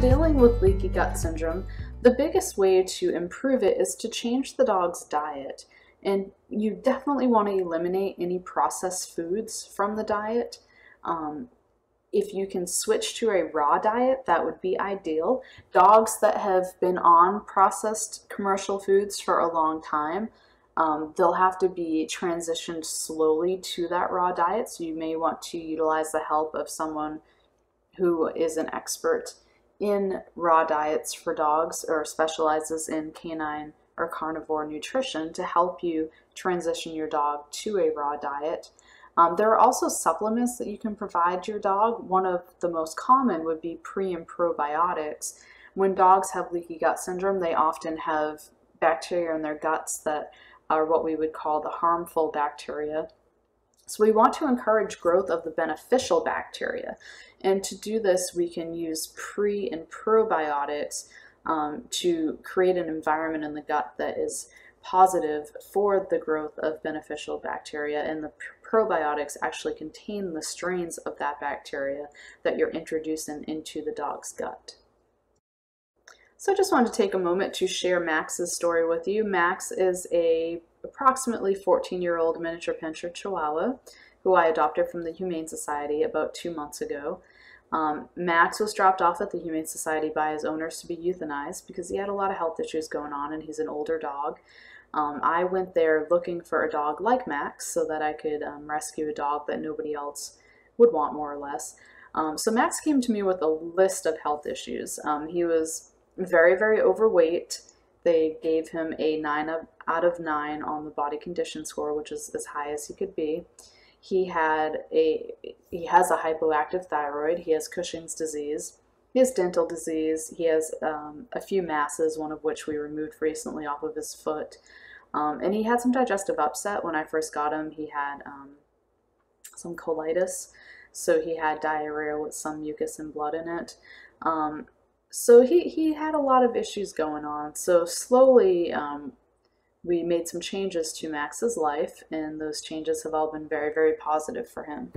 dealing with leaky gut syndrome, the biggest way to improve it is to change the dog's diet. And you definitely want to eliminate any processed foods from the diet. Um, if you can switch to a raw diet, that would be ideal. Dogs that have been on processed commercial foods for a long time, um, they'll have to be transitioned slowly to that raw diet. So you may want to utilize the help of someone who is an expert in raw diets for dogs or specializes in canine or carnivore nutrition to help you transition your dog to a raw diet. Um, there are also supplements that you can provide your dog. One of the most common would be pre and probiotics. When dogs have leaky gut syndrome, they often have bacteria in their guts that are what we would call the harmful bacteria. So we want to encourage growth of the beneficial bacteria. And to do this, we can use pre and probiotics um, to create an environment in the gut that is positive for the growth of beneficial bacteria. And the probiotics actually contain the strains of that bacteria that you're introducing into the dog's gut. So I just wanted to take a moment to share Max's story with you. Max is a approximately 14 year old miniature pinscher chihuahua who I adopted from the Humane Society about two months ago. Um, Max was dropped off at the Humane Society by his owners to be euthanized because he had a lot of health issues going on and he's an older dog. Um, I went there looking for a dog like Max so that I could um, rescue a dog that nobody else would want, more or less. Um, so Max came to me with a list of health issues. Um, he was very, very overweight. They gave him a 9 out of 9 on the body condition score, which is as high as he could be. He had a he has a hypoactive thyroid. He has Cushing's disease. He has dental disease. He has um, a few masses, one of which we removed recently off of his foot. Um, and he had some digestive upset when I first got him. He had um, some colitis, so he had diarrhea with some mucus and blood in it. Um, so he, he had a lot of issues going on. So slowly um, we made some changes to Max's life, and those changes have all been very, very positive for him.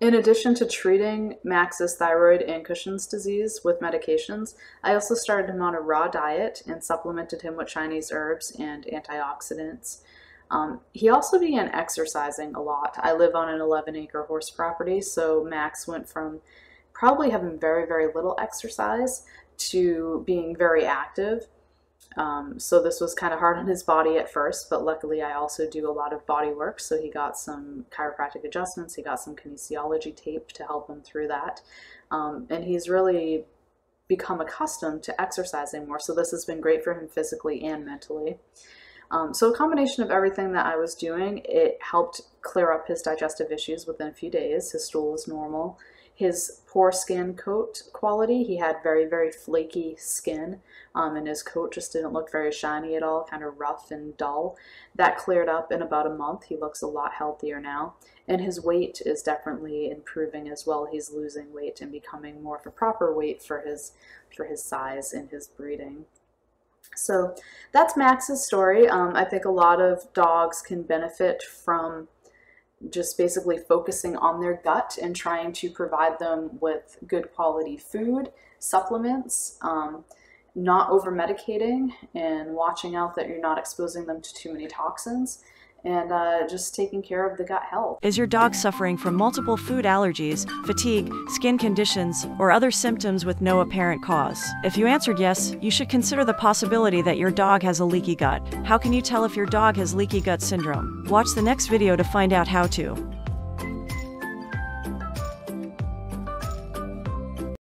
In addition to treating Max's thyroid and Cushing's disease with medications, I also started him on a raw diet and supplemented him with Chinese herbs and antioxidants. Um, he also began exercising a lot. I live on an 11 acre horse property, so Max went from probably having very, very little exercise to being very active. Um, so this was kind of hard on his body at first, but luckily I also do a lot of body work. So he got some chiropractic adjustments. He got some kinesiology tape to help him through that. Um, and he's really become accustomed to exercising more. So this has been great for him physically and mentally. Um, so a combination of everything that I was doing, it helped clear up his digestive issues within a few days. His stool was normal his poor skin coat quality. He had very, very flaky skin, um, and his coat just didn't look very shiny at all, kind of rough and dull. That cleared up in about a month. He looks a lot healthier now. And his weight is definitely improving as well. He's losing weight and becoming more of a proper weight for his for his size and his breeding. So that's Max's story. Um, I think a lot of dogs can benefit from just basically focusing on their gut and trying to provide them with good quality food, supplements, um, not over medicating, and watching out that you're not exposing them to too many toxins and uh, just taking care of the gut health. Is your dog suffering from multiple food allergies, fatigue, skin conditions, or other symptoms with no apparent cause? If you answered yes, you should consider the possibility that your dog has a leaky gut. How can you tell if your dog has leaky gut syndrome? Watch the next video to find out how to.